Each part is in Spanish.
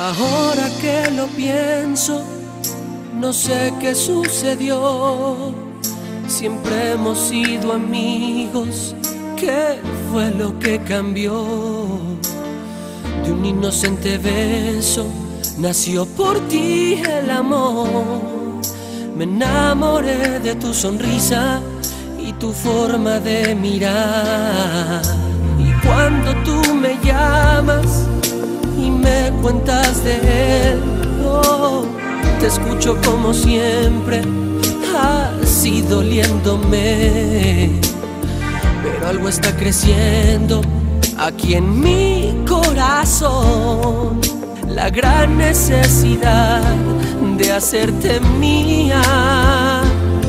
Ahora que lo pienso, no sé qué sucedió. Siempre hemos sido amigos. ¿Qué fue lo que cambió? De un inocente beso nació por ti el amor. Me enamoré de tu sonrisa y tu forma de mirar. Y cuando tú me cuentas de él, oh, te escucho como siempre, así doliéndome. Pero algo está creciendo aquí en mi corazón. La gran necesidad de hacerte mía.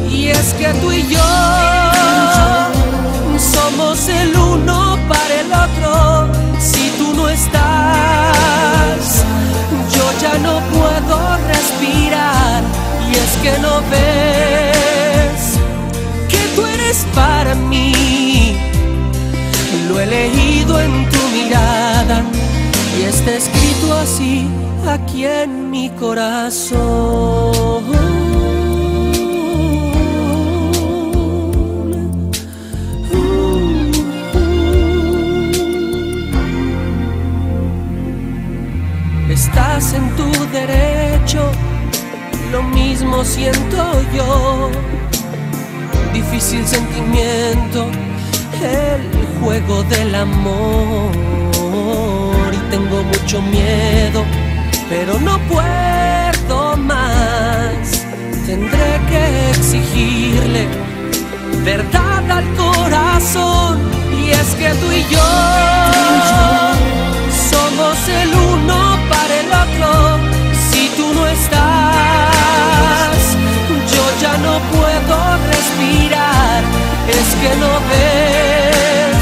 Y es que tú y yo está escrito así aquí en mi corazón. Estás en tu derecho, lo mismo siento yo. Difícil sentimiento, el juego del amor. Tengo mucho miedo, pero no puedo más. Tendré que exigirle verdad al corazón. Y es que tú y yo somos el uno para el otro. Si tú no estás, yo ya no puedo respirar. Es que no ves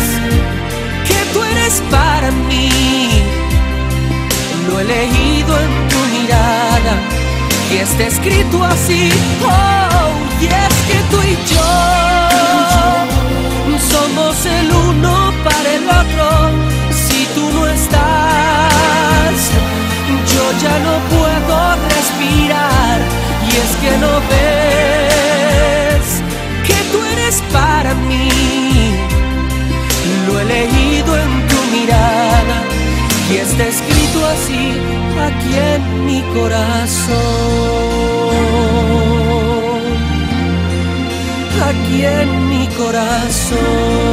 que tú eres para mí. Lo he leído en tu mirada y está escrito así. Oh, y es que tú mi corazón. Aquí en mi corazón.